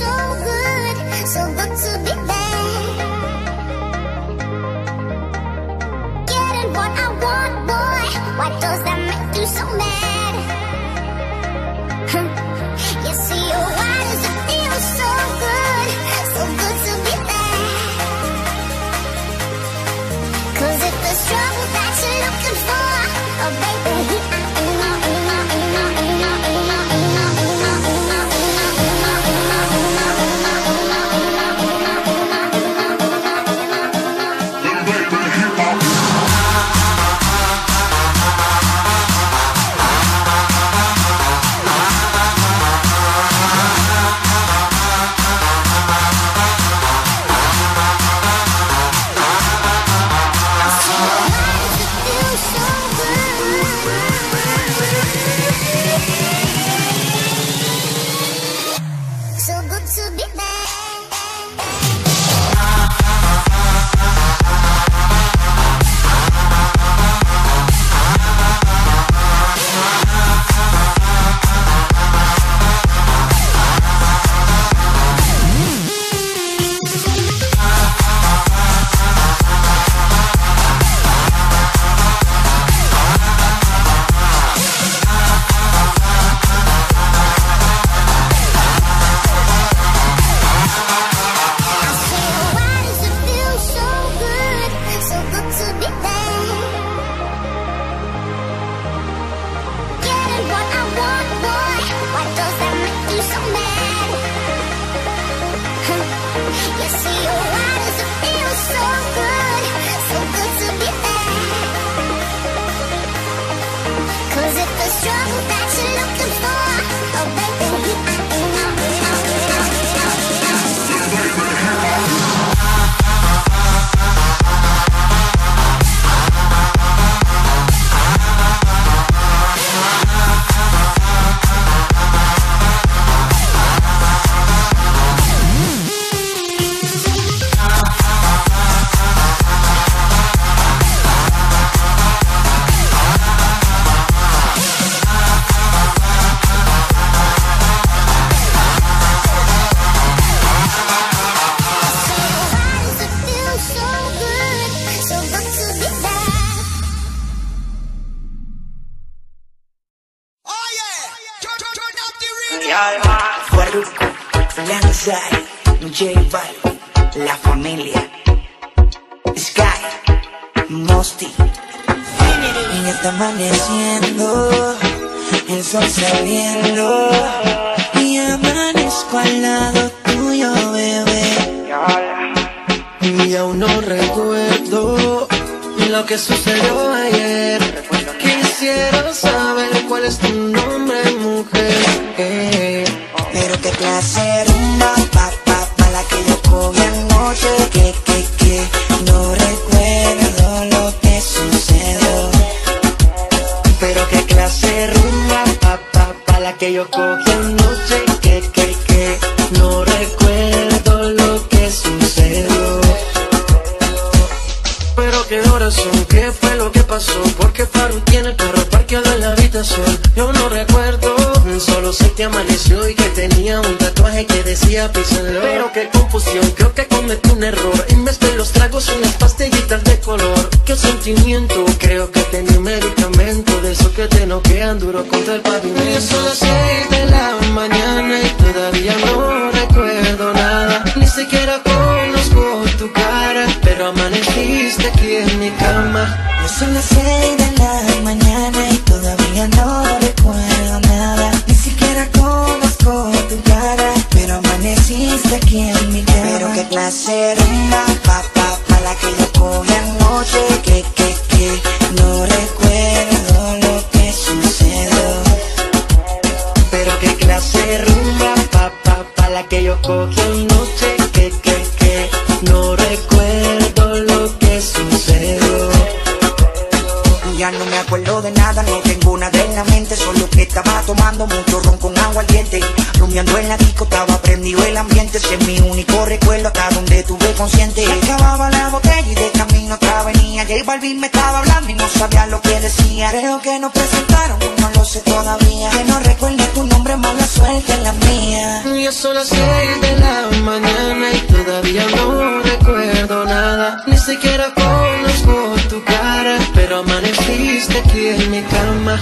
so good, so good to be. Getting what I want, boy. Why does that make you so mad? you see, why does it feel so good, so good to be back? Cause if there's trouble that you're looking for, oh baby, trouble that Farruko, Lanzai, J Balvin, La Familia, Sky, Mosty. Y está amaneciendo, el sol saliendo. Y amanezco al lado tuyo, bebé. Y aún no recuerdo lo que sucedió ayer. Quisiera saber cuál es tu nombre, mujer. Pero qué clase rumba, pa, pa, la que yo cogí anoche. Que, que, que, no recuerdo lo que sucedió. Pero qué clase rumba, pa, pa, pa, la que yo cogí anoche. Qué fue lo que pasó. Porque Faru tiene el carro parqueado en la habitación. Yo no recuerdo, solo sé que amaneció y que tenía un tatuaje que decía písenlo. Pero qué confusión, creo que cometí un error. En vez de los tragos, unas pastillitas de color. Qué sentimiento, creo que tenía un medicamento de eso que te noquean duro contra el pavimento. Son las seis de la mañana y todavía no recuerdo nada. Ni siquiera Ya son las seis de la mañana y todavía no recuerdo nada. Ni siquiera conozco tu cara, pero amaneciste aquí en mi cama. Pero qué clase rumba, pa, pa, pa, la que yo cogí anoche. Que, que, que, no recuerdo lo que sucedió. Pero qué clase rumba, pa, pa, pa, la que yo cogí anoche. Que, que, que, no recuerdo tomando mucho ron con agua al diente. Rumiando en la disco, estaba prendido el ambiente. Ese es mi único recuerdo hasta donde tuve consciente. Acababa la botella y de camino otra venía. J Balvin me estaba hablando y no sabía lo que decía. Creo que nos presentaron, no lo sé todavía. Que no recuerde tu nombre, mala suerte en la mía. Ya son las pero amaneciste aquí en mi cama.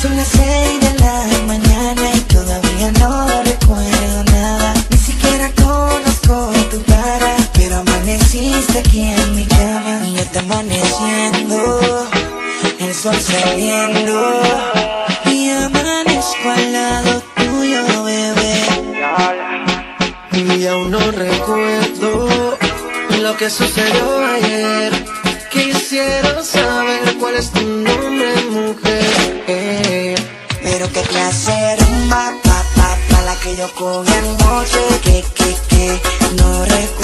Son las seis de la mañana y todavía no recuerdo nada. Ni siquiera conozco tu cara, pero amaneciste aquí en mi cama. Y está amaneciendo, el sol saliendo. Y amanezco al lado tuyo, bebé. Y aún no recuerdo lo que sucedió ayer quisiera saber cuál es tu nombre, mujer. Eh. Pero qué clase rumba, pa, pa, pa, la que yo cogí anoche, que, que, que, no recuerdo.